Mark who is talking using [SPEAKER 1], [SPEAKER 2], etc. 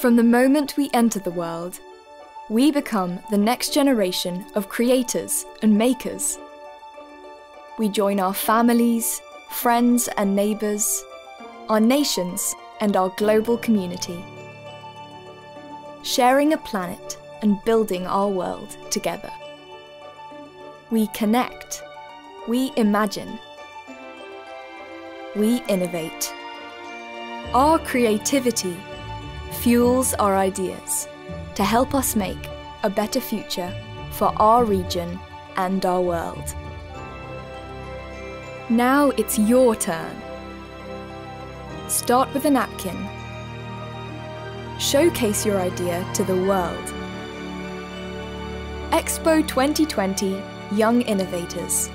[SPEAKER 1] From the moment we enter the world, we become the next generation of creators and makers. We join our families, friends, and neighbours, our nations, and our global community, sharing a planet and building our world together. We connect, we imagine, we innovate. Our creativity fuels our ideas to help us make a better future for our region and our world. Now it's your turn. Start with a napkin. Showcase your idea to the world. Expo 2020 Young Innovators.